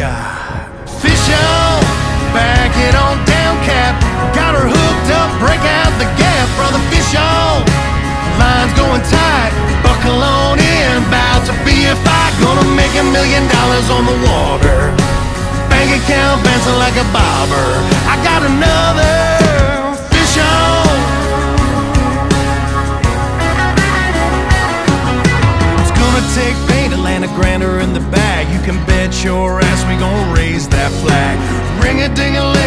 Mega. Fish on, back it on down cap. Got her hooked up, break out the gap, brother. Fish on, line's going tight. Buckle on in, bout to be a fight. Gonna make a million dollars on the water. Bank account bouncing like a bobber. I got another. take pain, Atlanta grander in the back your ass, we gon' raise that flag. Ring a ding a ling,